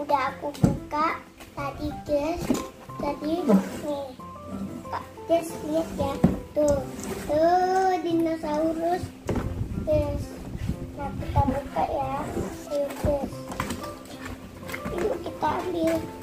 udah aku buka tadi guys. Jadi nih, guys lihat ya. Tuh, tuh dinosaurus. Guys, nah kita buka ya. Guys. Yuk kita ambil.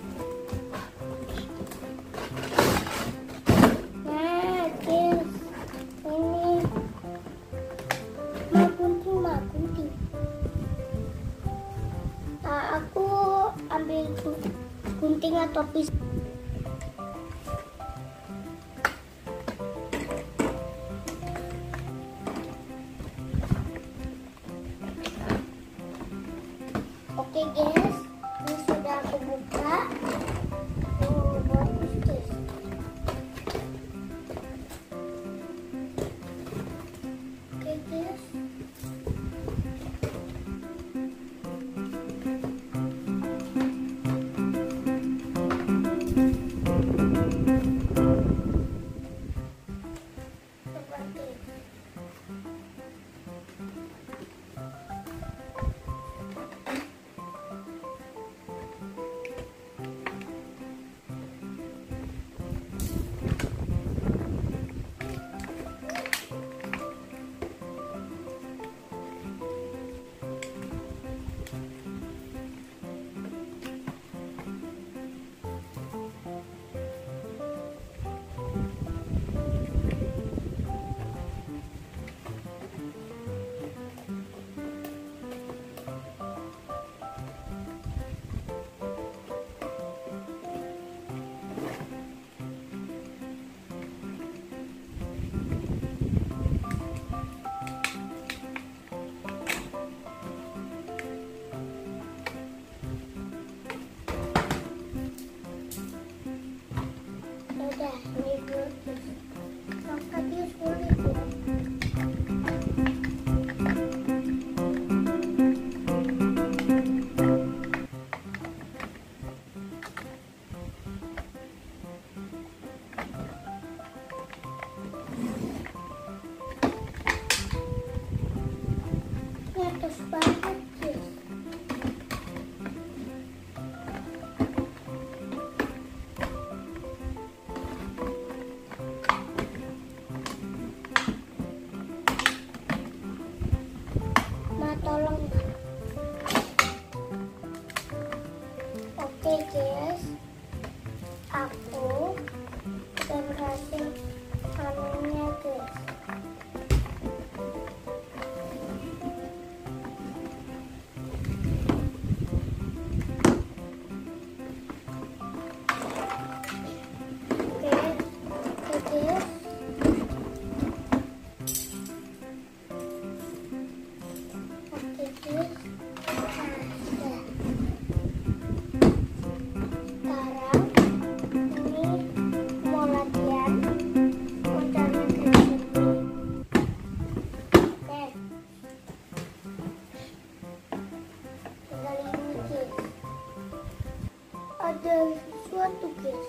Ada sesuatu guys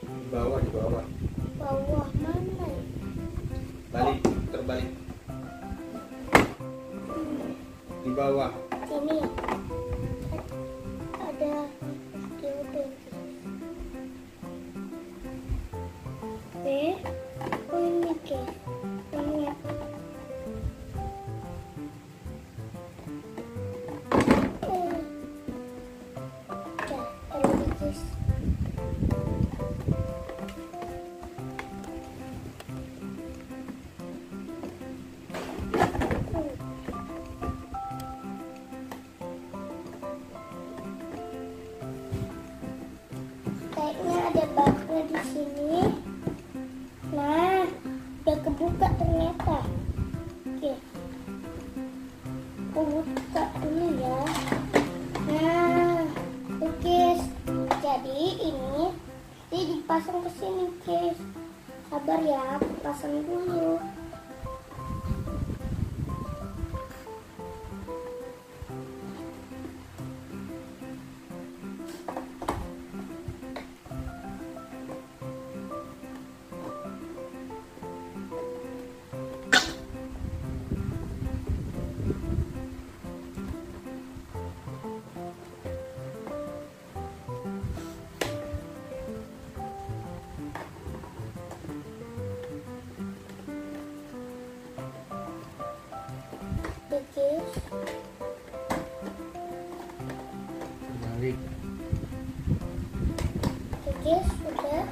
Di bawah, di bawah. Bawah mana ya? Balik, terbalik. Di bawah. Sini di sini. Nah, udah kebuka ternyata. Oke. Aku buka dulu ya. Nah, oke. Jadi ini ini dipasang ke sini, guys. Sabar ya, pasang dulu. Kikis. Balik. Sudah.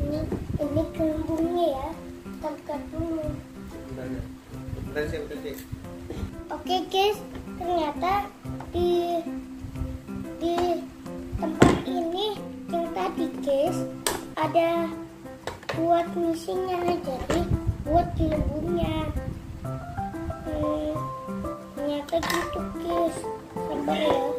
Ini ini gelembungnya ya. Dulu. Oke guys, ternyata di di tempat ini yang tadi ada buat misinya jadi buat gelembungnya. Hmm, ternyata gitu guys. Sabar ya.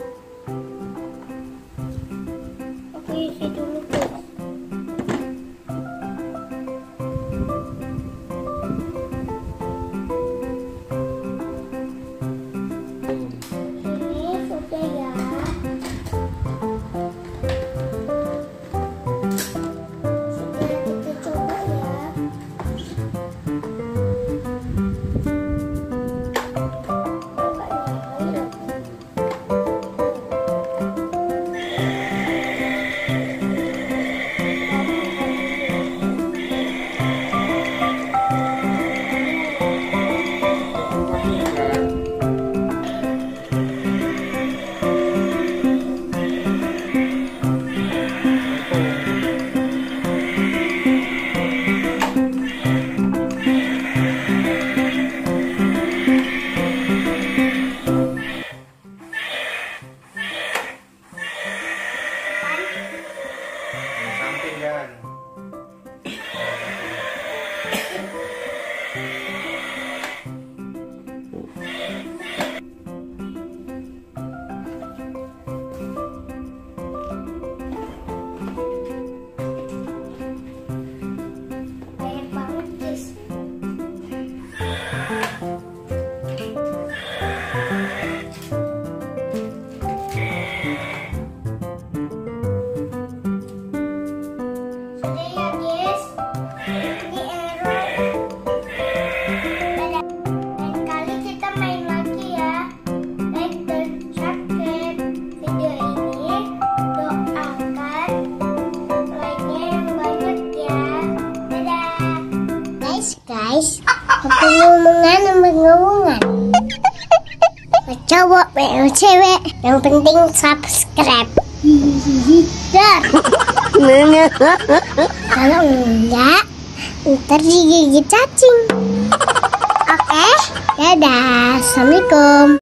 Ngomongan. Cowok, cewek, yang penting subscribe. Dar. Kalau enggak, ntar digigit cacing. Oke, dadah. Assalamualaikum.